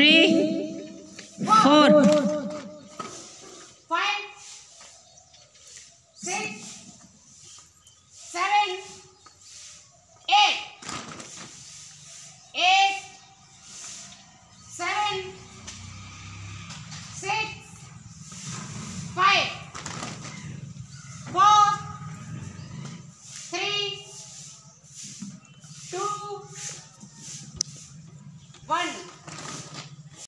Three, four, five, six, seven, eight, eight, seven.